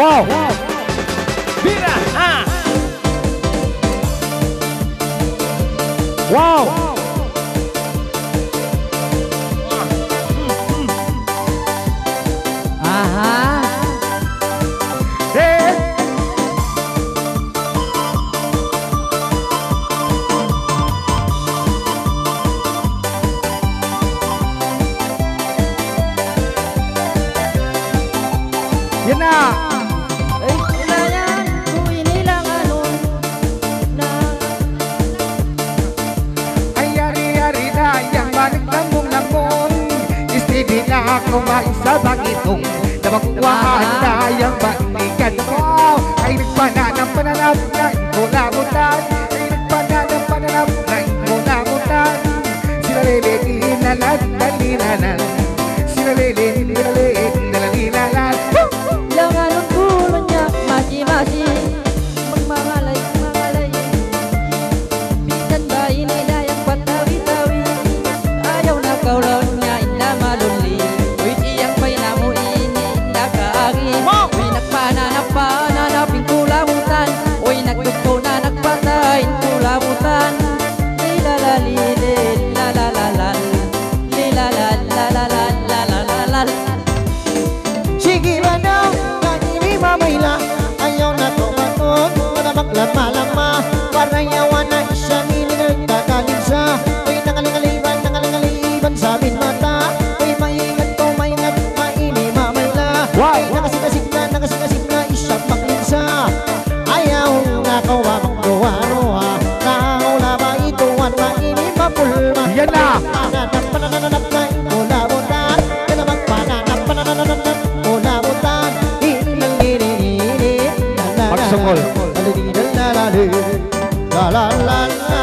Wow. Vira. Ah. Wow. Ajá. Eh. Việt Nam na kumain sa bangitong Na magwahan na ang balikan ko Ay nagpana ng pananap na ikulamutan Ay nagpana ng pananap na ikulamutan Sinalele, nilalat, nalinanan Sinalele, nilalat, Lama-lama warnanya warna siya Milingang kakalim siya Ay nangaliban, nangaliban Sa mata. Ay maingat ko, maingat Maini mamala Ay nakasigasig na, nakasigasig na Isya maglinsa Ayaw nga kawa mong na ba Maini mapulma Yan na! Na La la la la. la la